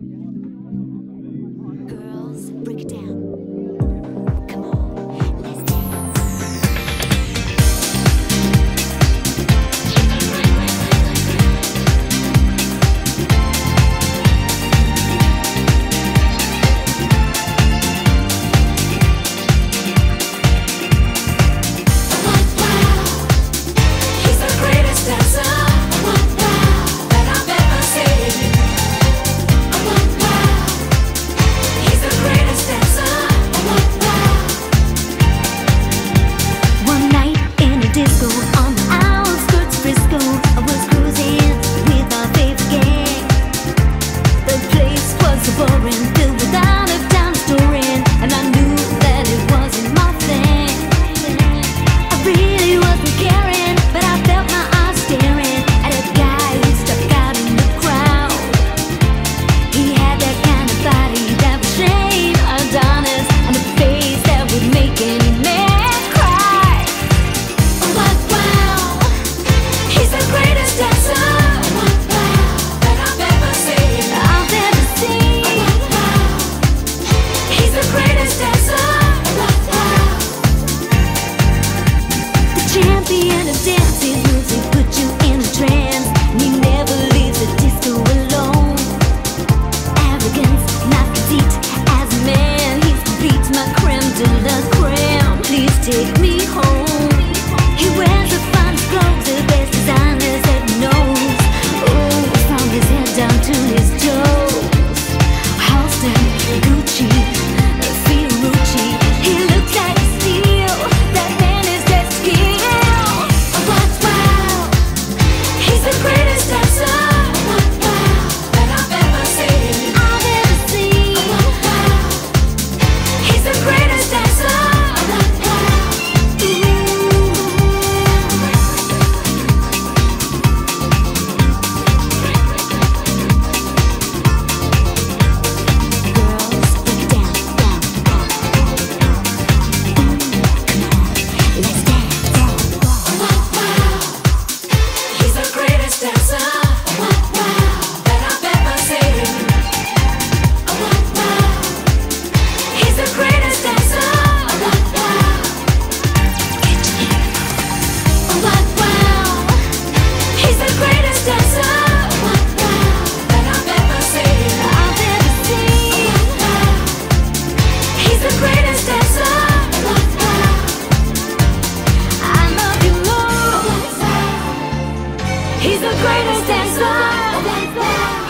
again. He's the greatest dancer.